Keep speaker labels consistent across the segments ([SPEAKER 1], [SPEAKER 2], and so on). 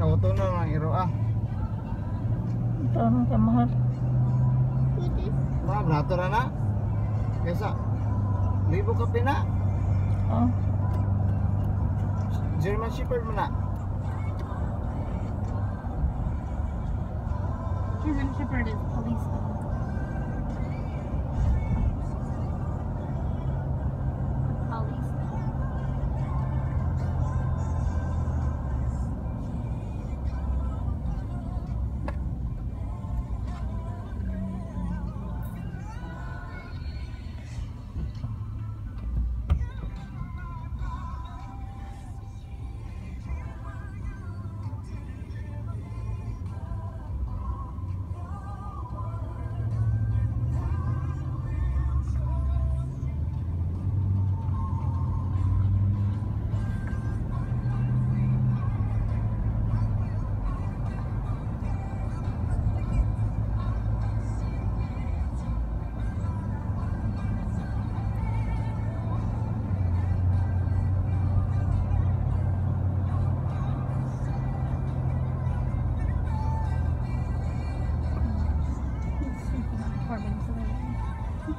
[SPEAKER 1] Kauto na ng iro ah.
[SPEAKER 2] Ito ang kamahal.
[SPEAKER 3] Do this.
[SPEAKER 1] Na, blato na na. Kesa, libo ka pina.
[SPEAKER 2] Oh.
[SPEAKER 1] German Shepherd mo na.
[SPEAKER 4] German Shepherd is police dog.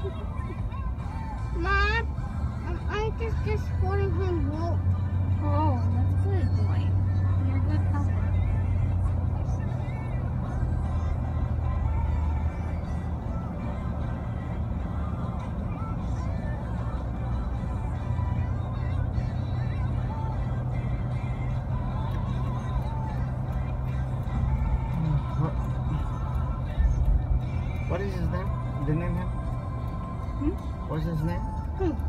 [SPEAKER 4] Mom,
[SPEAKER 3] um, I'm just, just holding him rope.
[SPEAKER 4] Oh, that's good boy. You're a good.
[SPEAKER 1] What is his name? The name? 美味しいですね。
[SPEAKER 4] うん